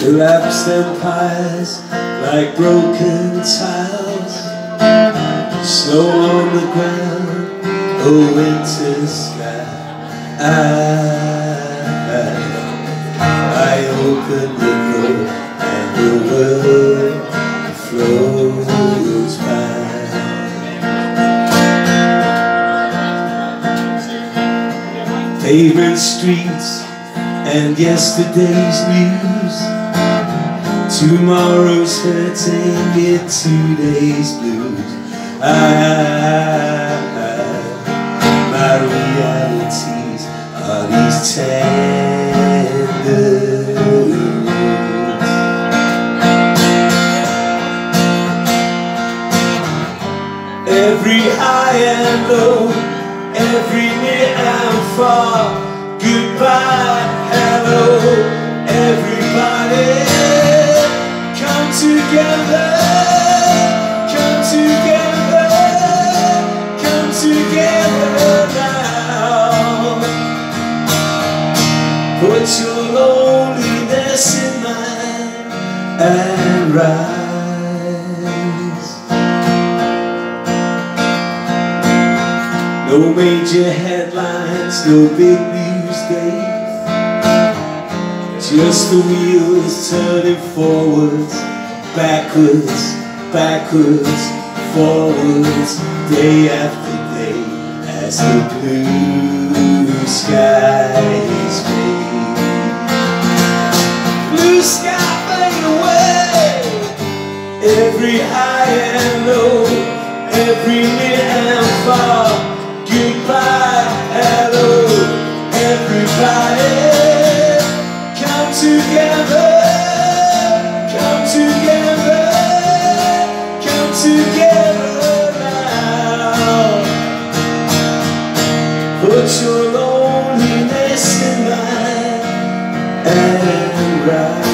Collapsed empires like broken tiles. Snow on the ground, a winter sky. I, I open the door and the world flows by. Favorite streets and yesterday's news Tomorrow's hurting in today's blues. I, my realities are these tender Every high and low, every near and far Goodbye, Put your loneliness in mine and rise. No major headlines, no big news days. Just the wheels turning forwards backwards, backwards, forwards, day after day, as the blue skies fade. Blue sky fade away, every high and low, every near and far. Goodbye, hello, everybody, come together Put your loneliness in mine and rise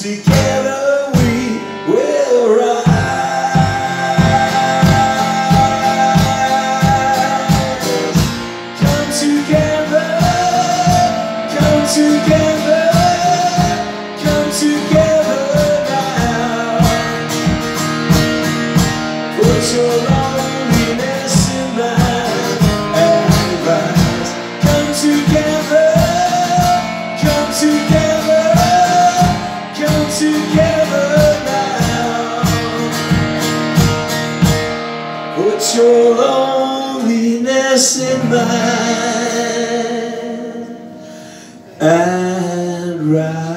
Put Put your loneliness in mine and rise.